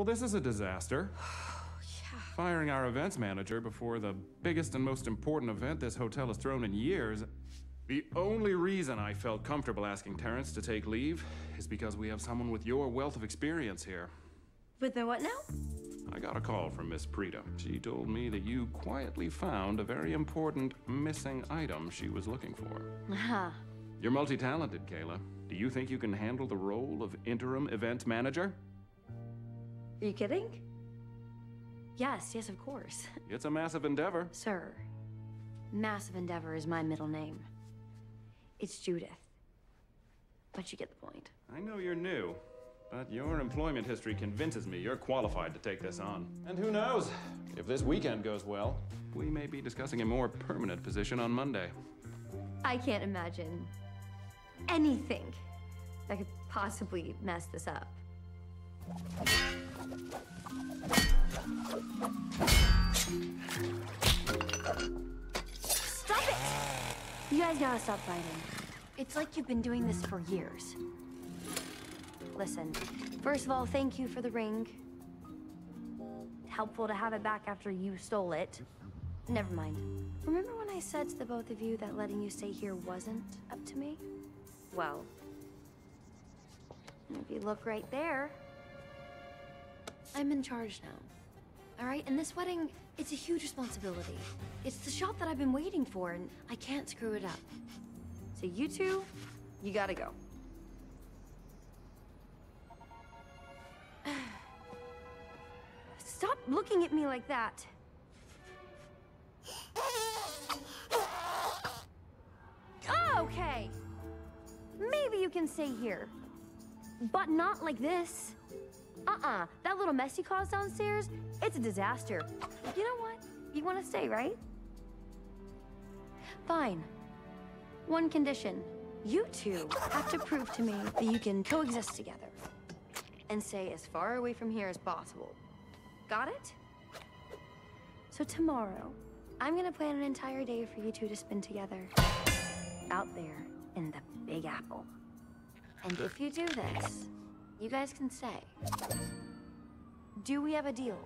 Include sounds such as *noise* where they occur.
Well, this is a disaster. *sighs* Oh, yeah. Firing our events manager before the biggest and most important event this hotel has thrown in years. The only reason I felt comfortable asking Terrance to take leave is because we have someone with your wealth of experience here. With the what now? I got a call from Miss Preeta. She told me that you quietly found a very important missing item she was looking for. *laughs* Huh. You're multi talented, Kayla. Do you think you can handle the role of interim event manager? Are you kidding? Yes, yes, of course. *laughs* It's a massive endeavor. Sir, Massive Endeavor is my middle name. It's Judith. But you get the point. I know you're new, but your employment history convinces me you're qualified to take this on. And who knows? If this weekend goes well, we may be discussing a more permanent position on Monday. I can't imagine anything that could possibly mess this up. Stop it! You guys gotta stop fighting. It's like you've been doing this for years. Listen, first of all, thank you for the ring. Helpful to have it back after you stole it. Never mind. Remember when I said to the both of you that letting you stay here wasn't up to me? Well, if you look right there, I'm in charge now. All right? And this wedding, it's a huge responsibility. It's the shot that I've been waiting for, and I can't screw it up. So you two, you gotta go. *sighs* Stop looking at me like that. Oh, okay. Maybe you can stay here. But not like this. Uh-uh. That little mess you caused downstairs, it's a disaster. You know what? You want to stay, right? Fine. One condition. You two have to prove to me that you can coexist together. And stay as far away from here as possible. Got it? So tomorrow, I'm gonna plan an entire day for you two to spend together. Out there in the Big Apple. And if you do this, you guys can say, do we have a deal?